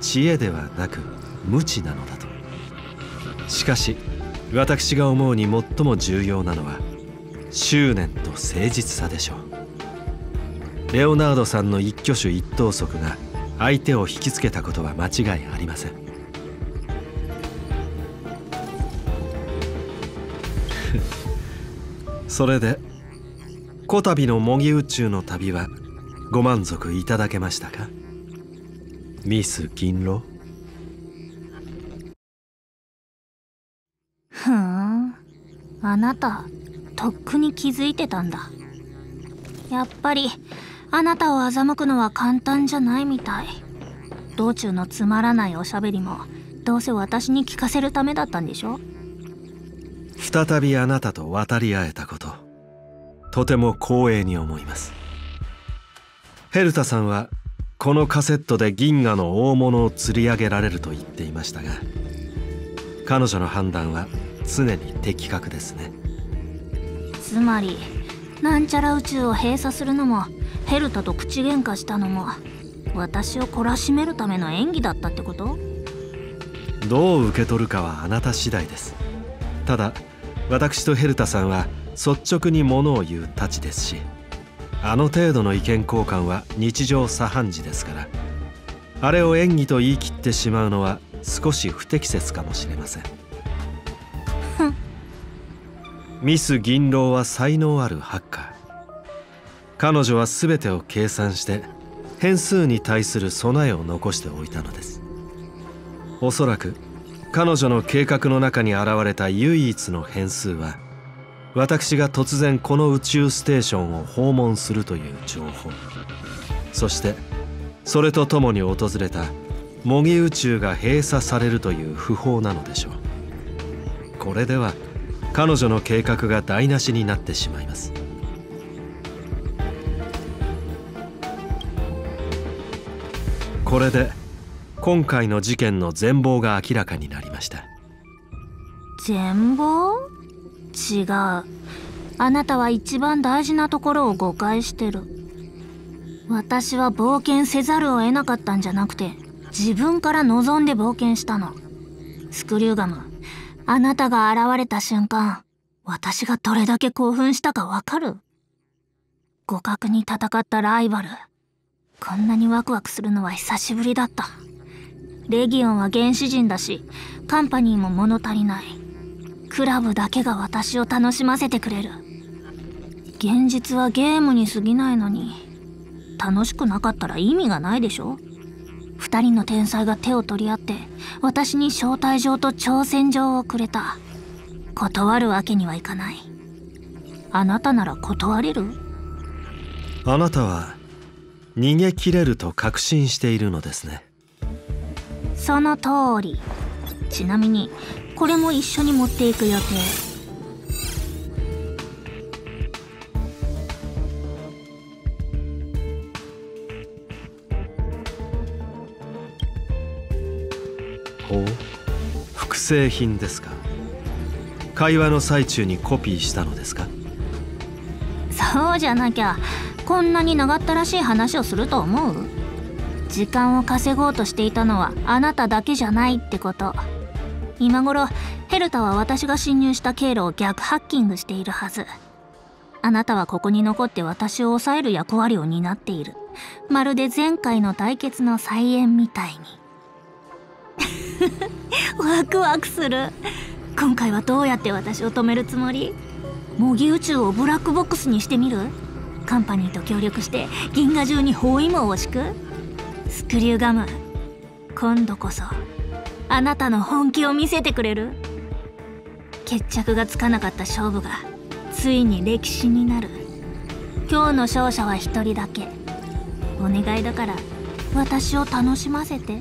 知恵ではなく無知なのだと。しかし私が思うに最も重要なのは執念と誠実さでしょう。レオナルドさんの一挙手一投足が相手を引きつけたことは間違いありません。それでこたびの模擬宇宙の旅はご満足いただけましたか？ミス銀狼ふん。あなたとっくに気づいてたんだ。やっぱりあなたを欺くのは簡単じゃないみたい。道中のつまらないおしゃべりもどうせ私に聞かせるためだったんでしょ？再びあなたと渡り合えたこととても光栄に思います。ヘルタさんはこのカセットで銀河の大物を釣り上げられると言っていましたが彼女の判断は常に的確ですね。つまりなんちゃら宇宙を閉鎖するのもヘルタと口喧嘩したのも私を懲らしめるための演技だったってこと？どう受け取るかはあなた次第です。ただ私とヘルタさんは率直にものを言うたちですしあの程度の意見交換は日常茶飯事ですからあれを演技と言い切ってしまうのは少し不適切かもしれません。ミス銀狼は才能あるハッカー。彼女は全てを計算して変数に対する備えを残しておいたのです。おそらく彼女の計画の中に現れた唯一の変数は私が突然この宇宙ステーションを訪問するという情報そしてそれとともに訪れた模擬宇宙が閉鎖されるという訃報なのでしょうこれでは彼女の計画が台無しになってしまいます。これで今回の事件の全貌が明らかになりました。全貌？違う。あなたは一番大事なところを誤解してる。私は冒険せざるを得なかったんじゃなくて自分から望んで冒険したの。スクリューガム。あなたが現れた瞬間私がどれだけ興奮したかわかる。互角に戦ったライバル。こんなにワクワクするのは久しぶりだった。レギオンは原始人だしカンパニーも物足りない。クラブだけが私を楽しませてくれる。現実はゲームに過ぎないのに楽しくなかったら意味がないでしょ？二人の天才が手を取り合って私に招待状と挑戦状をくれた。断るわけにはいかない。あなたなら断れる？あなたは逃げ切れると確信しているのですね。その通り。ちなみにこれも一緒に持っていく予定。ほう？複製品ですか？会話の最中にコピーしたのですか？そうじゃなきゃこんなに長ったらしい話をすると思う？時間を稼ごうとしていたのはあなただけじゃないってこと。今頃ヘルタは私が侵入した経路を逆ハッキングしているはず。あなたはここに残って私を抑える役割を担っている。まるで前回の対決の再演みたいに。ワクワクする。今回はどうやって私を止めるつもり？模擬宇宙をブラックボックスにしてみる？カンパニーと協力して銀河中に包囲網を敷く？スクリューガム今度こそあなたの本気を見せてくれる。決着がつかなかった勝負がついに歴史になる。今日の勝者は一人だけ。お願いだから私を楽しませて。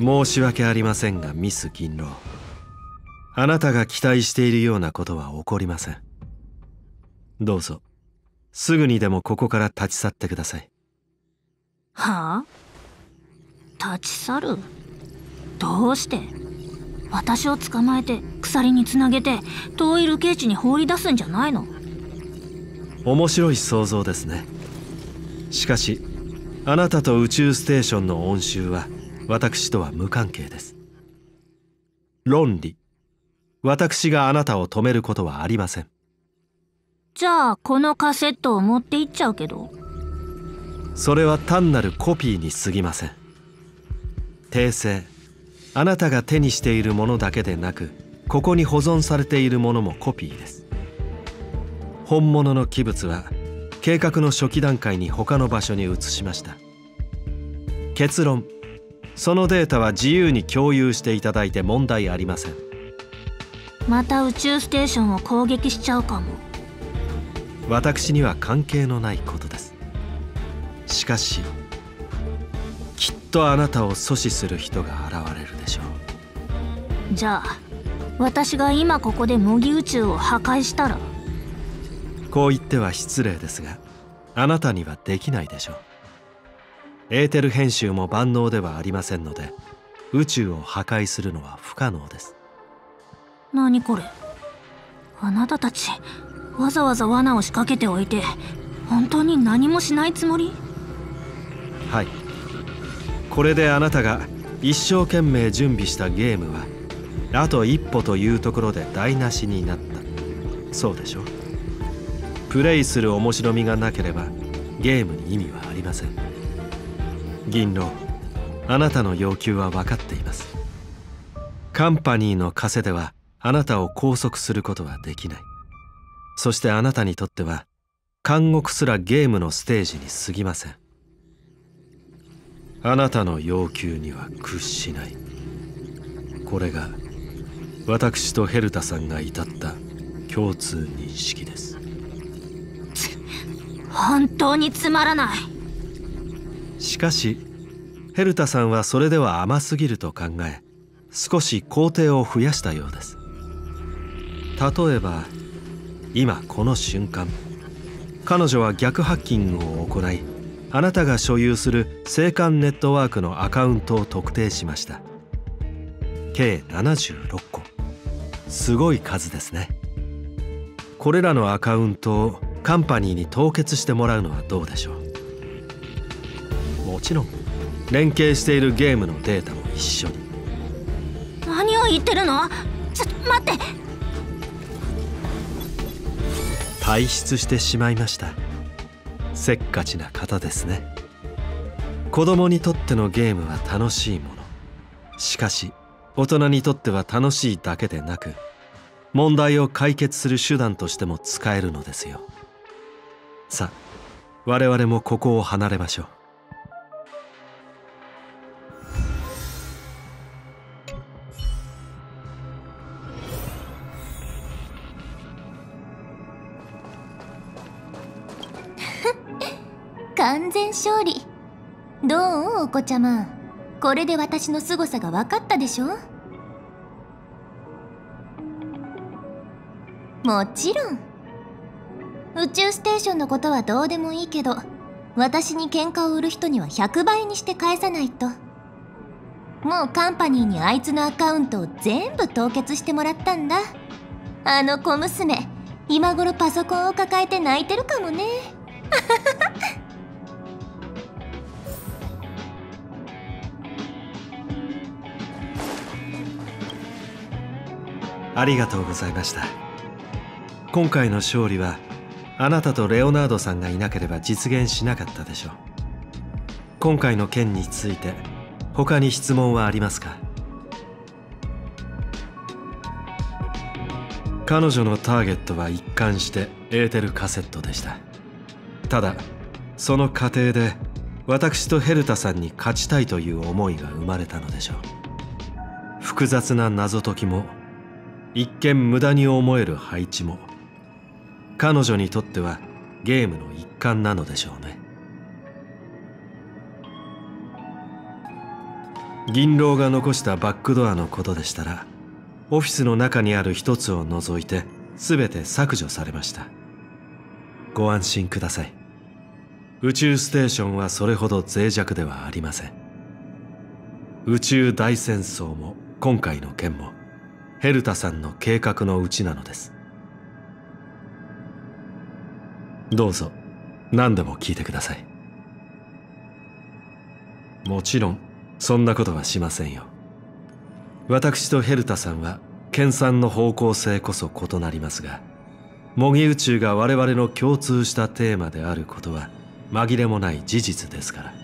申し訳ありませんがミス銀狼。あなたが期待しているようなことは起こりません。どうぞ。すぐにでもここから立ち去ってください。はあ？立ち去る？どうして？私を捕まえて鎖につなげて遠い流刑地に放り出すんじゃないの？面白い想像ですね。しかしあなたと宇宙ステーションの恩衆は私とは無関係です。論理。私があなたを止めることはありません。じゃあこのカセットを持って行っちゃうけどそれは単なるコピーに過ぎません。訂正。あなたが手にしているものだけでなくここに保存されているものもコピーです。本物の器物は計画の初期段階に他の場所に移しました。結論。そのデータは自由に共有していただいて問題ありません。また宇宙ステーションを攻撃しちゃうかも。私には関係のないことですしかしきっとあなたを阻止する人が現れるでしょう。じゃあ私が今ここで模擬宇宙を破壊したら？こう言っては失礼ですがあなたにはできないでしょう。エーテル編集も万能ではありませんので宇宙を破壊するのは不可能です。何これ？あなたたちわざわざ罠を仕掛けておいて本当に何もしないつもり？はい。これであなたが一生懸命準備したゲームはあと一歩というところで台無しになった。そうでしょ？プレイする面白みがなければゲームに意味はありません。銀狼あなたの要求は分かっています。カンパニーの枷ではあなたを拘束することはできない。そしてあなたにとっては監獄すらゲームのステージに過ぎません。あなたの要求には屈しない。これが私とヘルタさんが至った共通認識です。本当につまらない。しかしヘルタさんはそれでは甘すぎると考え少し工程を増やしたようです。例えば今この瞬間彼女は逆ハッキングを行いあなたが所有する青函ネットワークのアカウントを特定しました。計76個。すごい数ですね。これらのアカウントをカンパニーに凍結してもらうのはどうでしょう？もちろん連携しているゲームのデータも一緒に。マ言ってるの？ちょっと待って。退出してしまいましたせっかちな方ですね。子供にとってのゲームは楽しいもの。しかし大人にとっては楽しいだけでなく問題を解決する手段としても使えるのですよ。さあ我々もここを離れましょう。完全勝利。どうお子ちゃま。これで私の凄さが分かったでしょ？もちろん。宇宙ステーションのことはどうでもいいけど私に喧嘩を売る人には100倍にして返さないと。もうカンパニーにあいつのアカウントを全部凍結してもらったんだ。あの小娘今頃パソコンを抱えて泣いてるかもね。ありがとうございました。今回の勝利はあなたとレオナードさんがいなければ実現しなかったでしょう。今回の件について他に質問はありますか？彼女のターゲットは一貫してエーテルカセットでした。ただその過程で私とヘルタさんに勝ちたいという思いが生まれたのでしょう。複雑な謎解きも一見無駄に思える配置も彼女にとってはゲームの一環なのでしょうね。銀狼が残したバックドアのことでしたらオフィスの中にある一つを除いて全て削除されました。ご安心ください。宇宙ステーションはそれほど脆弱ではありません。宇宙大戦争も今回の件もヘルタさんの計画のうちなのです。どうぞ何でも聞いてください。もちろんそんなことはしませんよ。私とヘルタさんは研鑽の方向性こそ異なりますが模擬宇宙が我々の共通したテーマであることは紛れもない事実ですから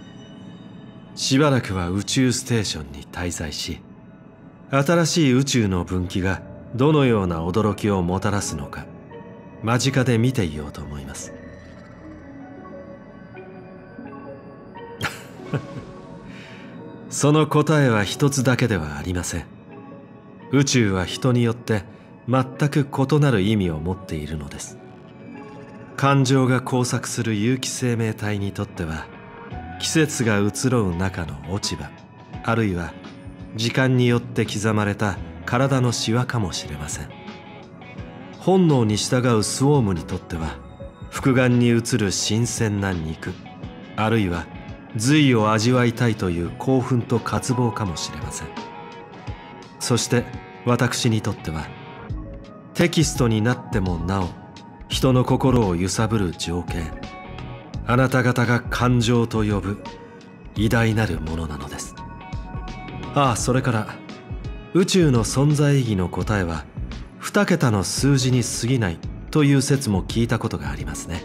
しばらくは宇宙ステーションに滞在し新しい宇宙の分岐がどのような驚きをもたらすのか間近で見ていようと思います。その答えは一つだけではありません。宇宙は人によって全く異なる意味を持っているのです。感情が交錯する有機生命体にとっては季節が移ろう中の落ち葉あるいは時間によって刻まれた体のシワかもしれません。本能に従うスウォームにとっては複眼に映る新鮮な肉あるいは髄を味わいたいという興奮と渇望かもしれません。そして私にとってはテキストになってもなお人の心を揺さぶる情景あなた方が感情と呼ぶ偉大なるものなのです。ああそれから宇宙の存在意義の答えは2桁の数字に過ぎないという説も聞いたことがありますね。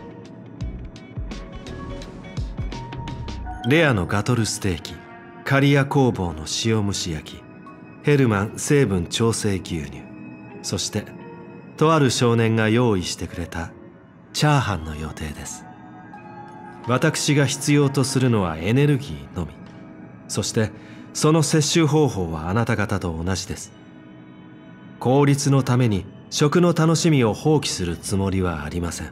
レアのガトルステーキカリア工房の塩蒸し焼きヘルマン成分調整牛乳そしてとある少年が用意してくれたチャーハンの予定です。私が必要とするのはエネルギーのみ。そしてその摂取方法はあなた方と同じです。効率のために食の楽しみを放棄するつもりはありません。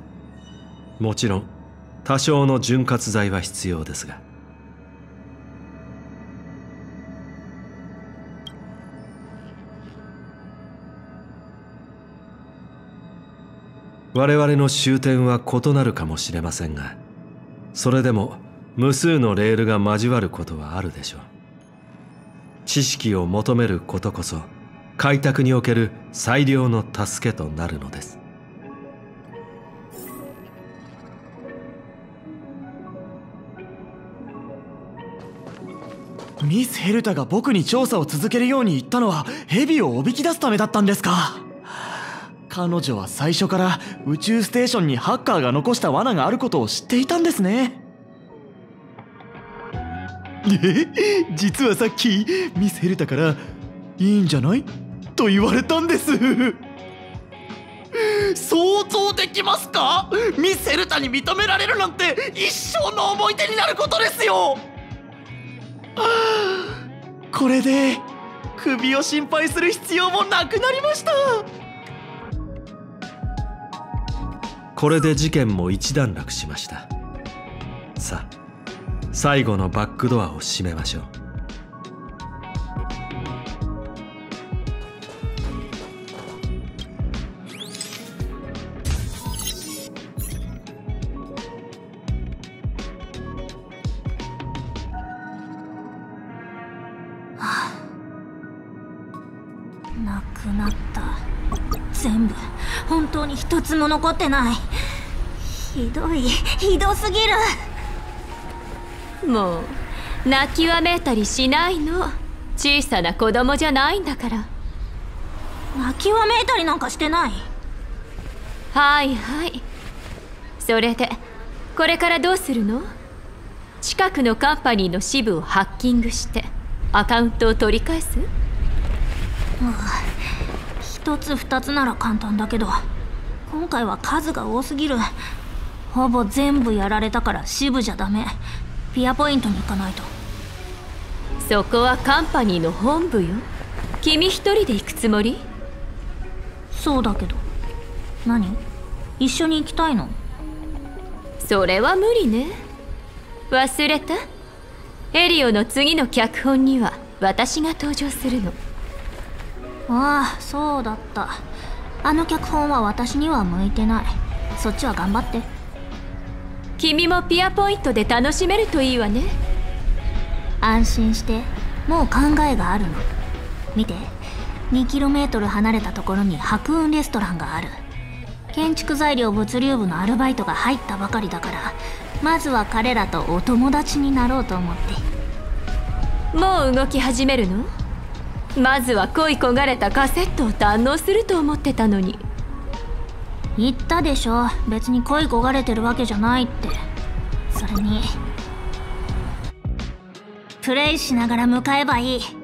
もちろん多少の潤滑剤は必要ですが。我々の終点は異なるかもしれませんがそれでも無数のレールが交わることはあるでしょう。知識を求めることこそ開拓における最良の助けとなるのです。ミス・ヘルタが僕に調査を続けるように言ったのはヘビをおびき出すためだったんですか？彼女は最初から宇宙ステーションにハッカーが残した罠があることを知っていたんですね。え？実はさっきミス・ヘルタから「いいんじゃない?」と言われたんです。想像できますか？ミス・ヘルタに認められるなんて一生の思い出になることですよ。これで首を心配する必要もなくなりました。これで事件も一段落しました。さあ最後のバックドアを閉めましょう。なくなった。全部。本当に一つも残ってない。ひどい。ひどすぎる。もう泣きわめいたりしないの。小さな子供じゃないんだから。泣きわめいたりなんかしてない？はいはい。それでこれからどうするの？近くのカンパニーの支部をハッキングしてアカウントを取り返す？一つ二つなら簡単だけど今回は数が多すぎる。ほぼ全部やられたから支部じゃダメピアポイントに行かないと。そこはカンパニーの本部よ。君一人で行くつもり？そうだけど。何？一緒に行きたいの？それは無理ね。忘れた？エリオの次の脚本には私が登場するの。ああそうだった。あの脚本は私には向いてない。そっちは頑張って君もピアポイントで楽しめるといいわね。安心して。もう考えがあるの。見て。2km 離れたところに白雲レストランがある。建築材料物流部のアルバイトが入ったばかりだから。まずは彼らとお友達になろうと思って。もう動き始めるの？まずは恋焦がれたカセットを堪能すると思ってたのに言ったでしょ。別に恋焦がれてるわけじゃないって。それにプレイしながら向かえばいい。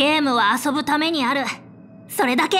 ゲームは遊ぶためにある。それだけ。